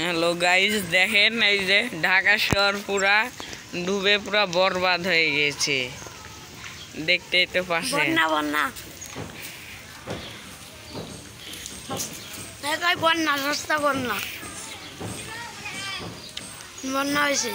Hello guys দেখেন এই যে ঢাকা শহর পুরা ডুবে পুরা বরবাদ হয়ে গেছে। দেখতেই তো পাশে বন্যা বন্যা। বন্যা রাস্তা বন্যা। বন্যা হয়েছে।